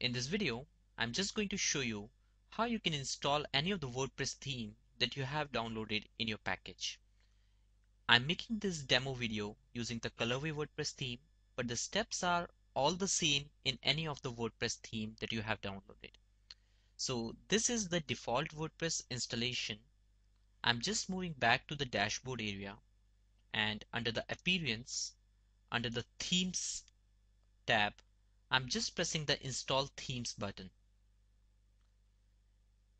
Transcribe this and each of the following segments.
In this video, I'm just going to show you how you can install any of the WordPress theme that you have downloaded in your package. I'm making this demo video using the Colorway WordPress theme, but the steps are all the same in any of the WordPress theme that you have downloaded. So this is the default WordPress installation. I'm just moving back to the dashboard area and under the appearance, under the themes tab, I'm just pressing the install themes button.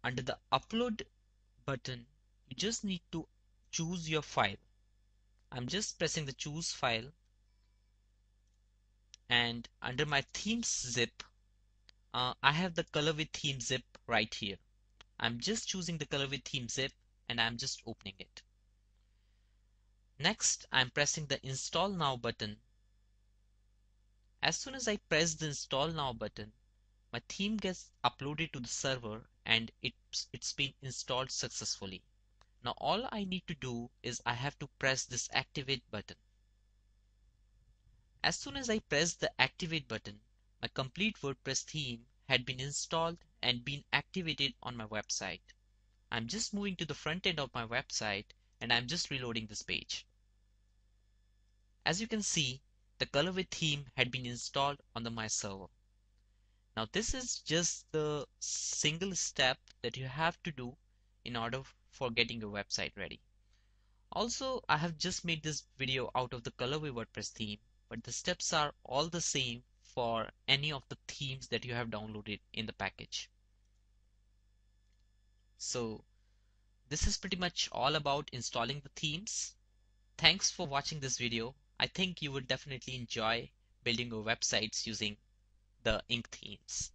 Under the upload button, you just need to choose your file. I'm just pressing the choose file and under my themes zip, uh, I have the Colorway theme zip right here. I'm just choosing the Colorway theme zip and I'm just opening it. Next, I'm pressing the install now button as soon as I press the install now button, my theme gets uploaded to the server and it's, it's been installed successfully. Now all I need to do is I have to press this activate button. As soon as I press the activate button, my complete WordPress theme had been installed and been activated on my website. I'm just moving to the front end of my website and I'm just reloading this page. As you can see, the colorway theme had been installed on the my server. Now this is just the single step that you have to do in order for getting your website ready. Also, I have just made this video out of the colorway WordPress theme, but the steps are all the same for any of the themes that you have downloaded in the package. So this is pretty much all about installing the themes. Thanks for watching this video I think you would definitely enjoy building your websites using the ink themes.